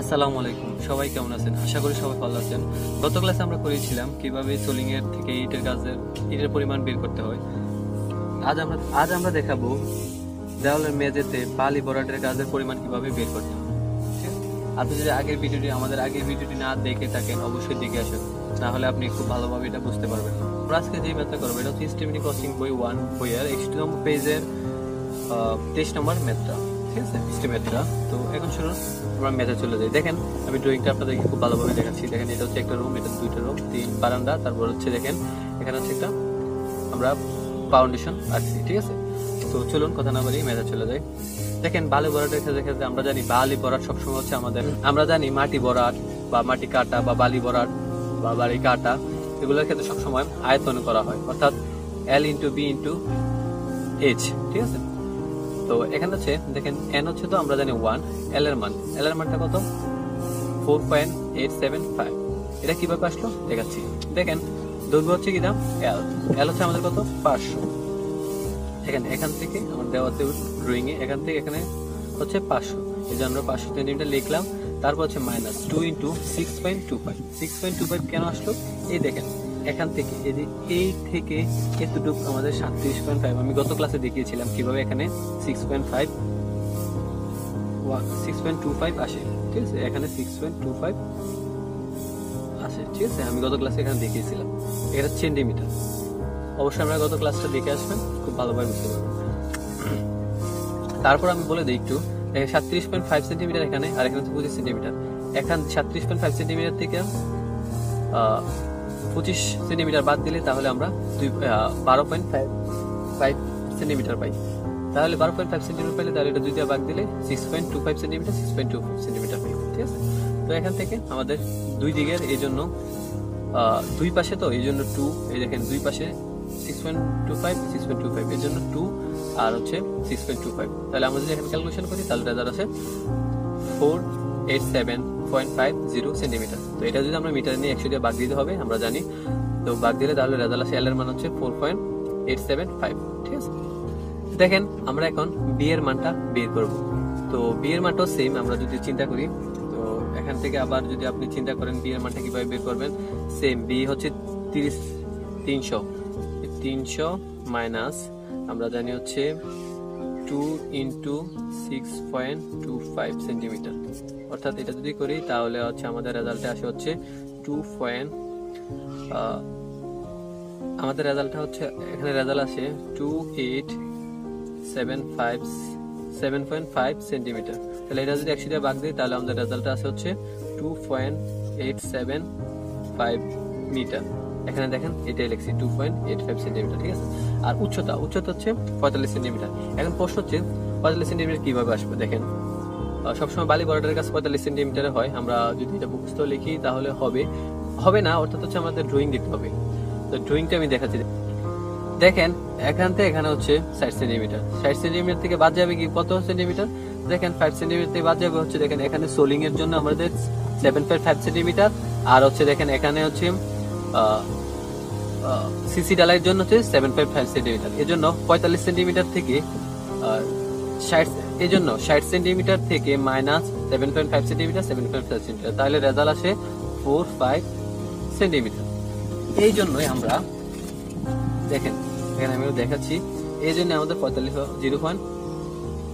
আসসালামু আলাইকুম। সবাই কেমন আছেন? আশা করি সবাই ভালো আছেন। গত ক্লাসে আমরা করেছিলাম কীভাবে সোলিং এর থেকে ইটের কাজের ইটের পরিমাণ বের করতে হয়। আজ আমরা আজ আমরা দেখাবো দেওয়ালের মেঝেতে বালি বরাটের কাজের পরিমাণ কীভাবে বের করতে হয়। আপনি যদি আগের ভিডিওটি, আমাদের আগের ভিডিওটি না দেখে থাকেন, অবশ্যই দেখে আসুন। না হলে আপনি খুব ভালোভাবে এটা বুঝতে পারবেন। আজকে যে ম্যাথটা করব, এটা হচ্ছে স্টেমিনি কস্টিং বই ওয়ান বইয়ের একষট্টি নম্বর পেজের তেইশ নম্বর ম্যাথটা আমরা বলি বরাটের ক্ষেত্রে আমরা জানি বালি বরাট সবসময় হচ্ছে আমাদের, আমরা জানি মাটি বরাট বা মাটি কাটা বা বালি বরাট বা বাড়ি কাটা, এগুলোর ক্ষেত্রে সবসময় আয়তন করা হয়। অর্থাৎ L into B into H ঠিক আছে? তো এখানে হচ্ছে, দেখেন এন হচ্ছে তো আমরা জানি ওয়ান এল এর মান। এল এর মানটা কত? Four point eight seven five এটা কীভাবে আসলো? দেখাচ্ছি। দেখেন দৈর্ঘ্য হচ্ছে কি দাম? এল এল হচ্ছে আমাদের কত? পাঁচশো। দেখেন এখান থেকে আমার দেওয়াতে ড্রয়িং এ, এখান থেকে এখানে হচ্ছে পাঁচশো। এই জন্য আমরা পাঁচশো সেন্টিমিটার লিখলাম, তারপর হচ্ছে minus two into six point two five six point two five কেন আসলো? এই দেখেন এখান থেকে এই যে এই থেকে এতটুকু আমাদের সাতত্রিশ পয়েন্ট ফাইভ আমি গত ক্লাসে দেখিয়েছিলাম কীভাবে এখানে six point five six point two five আসে, ঠিক আছে? এখানে সিক্স পয়েন্ট টু ফাইভ আসে, ঠিক আছে? আমি গত ক্লাসে এখানে দেখিয়েছিলাম। এটা সেন্টিমিটার অবশ্যই আমরা গত ক্লাসটা দেখে আসবেন, খুব ভালোভাবে বুঝতে পারবেন। তারপর আমি বলে দিই একটু সাতত্রিশ পয়েন্ট ফাইভ সেন্টিমিটার এখানে, আর এখানে পঁচিশ সেন্টিমিটার এখান সাতত্রিশ পয়েন্ট ফাইভ সেন্টিমিটার থেকে পঁচিশ সেন্টিমিটার বাদ দিলে তাহলে আমরা দুই বারো পয়েন্ট ফাইভ ফাইভ সেন্টিমিটার পাই। তাহলে বারো পয়েন্ট ফাইভ সেন্টিমিটার পাইলে তাহলে এটা দুই দিয়ে বাদ দিলে six point two five centimetre six point two five centimetre পাই। ঠিক আছে? তো এখান থেকে আমাদের দুই দিকের এই জন্য দুই পাশে তো এই জন্য টু এই দেখেন দুই পাশে six point two five six point two five এর জন্য টু আর হচ্ছে সিক্স পয়েন্ট টু ফাইভ তাহলে আমরা যদি এখানে ক্যালকুলেশন করি, তাহলে রেজাল্ট আছে four eight seven point five zero centimetre তো এটা যদি আমরা মিটার নিয়ে একশো দিয়ে বাদ দিতে হবে, আমরা জানি। তো বাদ দিলে তাহলে রেজাল্ট আছে এল এর মান হচ্ছে four point eight seven five ঠিক আছে? দেখেন, আমরা এখন বি এর মানটা বের করব। তো বি এর মানটাও সেম আমরা যদি চিন্তা করি, তো এখান থেকে আবার যদি আপনি চিন্তা করেন বি এর মানটা কীভাবে বের করবেন সেম বি হচ্ছে তিরিশ, তিনশো। তিনশো মাইনাস, আমরা জানি হচ্ছে two into six point two five centimetre অর্থাৎ এটা যদি করি, তাহলে হচ্ছে আমাদের রেজাল্টে আসে হচ্ছে টু পয়েন্ট আমাদের রেজাল্টটা হচ্ছে, এখানে রেজাল্ট আসে two eight seven five seven point five centimetre তাহলে এটা যদি একশো দিয়ে ভাগ দিই, তাহলে আমাদের রেজাল্টটা আসে হচ্ছে two point eight seven five metre. এখানে দেখেন, এটাই লিখছি two point eight five centimetre ঠিক আছে? আর উচ্চতা উচ্চতা হচ্ছে পঁয়তাল্লিশ সেন্টিমিটার এখন প্রশ্ন হচ্ছে, পঁয়তাল্লিশ সেন্টিমিটার কীভাবে আসবে? দেখেন সবসময় বালি বর্ডারের কাছে পঁয়তাল্লিশ সেন্টিমিটারে হয়। আমরা যদি এটা মুখস্থ লিখি, তাহলে হবে। হবে না, অর্থাৎ হচ্ছে আমাদের ড্রয়িং দেখতে হবে। তো ড্রয়িংটা আমি দেখাচ্ছি। দেখেন, এখান থেকে এখানে হচ্ছে ষাট সেন্টিমিটার ষাট সেন্টিমিটার থেকে বাদ যাবে কি? কত সেন্টিমিটার দেখেন ফাইভ সেন্টিমিটার থেকে বাদ যাবে হচ্ছে, দেখেন, এখানে সোলিং এর জন্য আমাদের সেভেন পয়েন্ট ফাইভ সেন্টিমিটার আর হচ্ছে, দেখেন, এখানে হচ্ছে সিসি ডালাইয়ের জন্য হচ্ছে সেভেন পয়েন্ট ফাইভ সেন্টিমিটার জন্য পঁয়তাল্লিশ সেন্টিমিটার থেকে ষাট এই জন্য ষাট সেন্টিমিটার থেকে minus seven point five centimetre seven point five centimetre তাহলে রেজাল্ট আসে ফোর ফাইভ সেন্টিমিটার এই জন্যই আমরা দেখেন, এখানে আমি দেখাচ্ছি এই জন্য আমাদের পঁয়তাল্লিশ zero point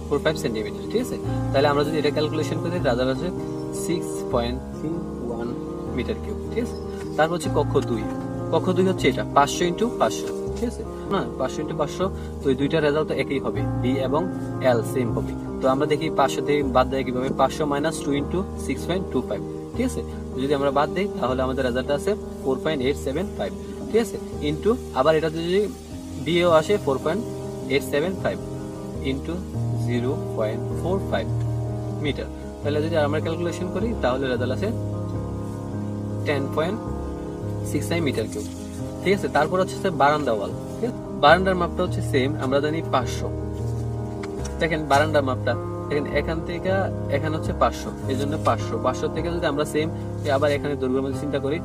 four five centimetre ঠিক আছে? তাহলে আমরা যদি এটা ক্যালকুলেশন করি রেজাল্ট আছে six point three one metre cube ঠিক আছে? তারপর হচ্ছে কক্ষ দুই। কক্ষ দুই হচ্ছে এটা, পাঁচশো ইন্টু পাঁচশো, ঠিক আছে? না, পাঁচশো ইন্টু পাঁচশো, তো দুইটা রেজাল্ট তো একই হবে বি এবং এল সেম হবে। তো আমরা দেখি পাঁচশো থেকে বাদ দেয় কীভাবে? পাঁচশো minus two into six point two five ঠিক আছে? যদি আমরা বাদ দিই, তাহলে আমাদের রেজাল্ট আছে four point eight seven five ঠিক আছে? ইন্টু আবার এটা যদি বিএও আসে four point eight seven five into zero point four five metre তাহলে যদি আমরা ক্যালকুলেশন করি, তাহলে রেজাল্ট আছে ten point six nine metre cube ঠিক আছে, তারপর হচ্ছে বারান্দা ওয়াল ঠিক আছে? বারান্দার মাপটা হচ্ছে সেম আমরা জানি পাঁচশো। দেখেন বারান্দার মাপটা, দেখেন এখান থেকে এখানে হচ্ছে পাঁচশো এই জন্য পাঁচশো। পাঁচশো থেকে যদি আমরা সেম আবার এখানে দৈর্ঘ্যের মধ্যে চিন্তা করি,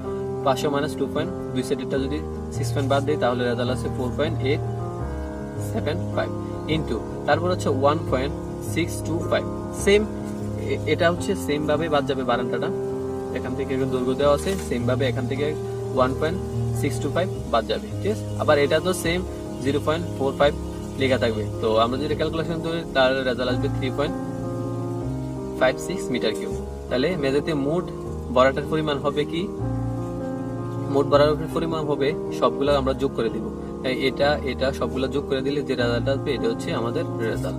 পাঁচশো মাইনাস টু পয়েন্ট দুই সেটেরটা যদি সিক্স পয়েন্ট বাদ দিই, তাহলে রেজাল্ট আছে four point eight seven five into তারপর হচ্ছে one point six two five same এটা হচ্ছে সেম ভাবে বাদ যাবে বারান্দাটা। এখান থেকে দৈর্ঘ্য দেওয়া আছে সেম ভাবে এখান থেকে one point six two five বাদ যাবে, ঠিক আছে? আবার এটা তো same zero point four five লেখা থাকবে। তো আমরা যদি ক্যালকুলেশন করি, তার রেজাল্ট আসবে three point five six metre cube তাহলে মেঝেতে মোট বরাটার পরিমাণ হবে কি? মোট বরাটের পরিমাণ হবে সবগুলো আমরা যোগ করে দিব। এটা এটা সবগুলো যোগ করে দিলে যে রেজাল্ট আসবে, এটা হচ্ছে আমাদের রেজাল্ট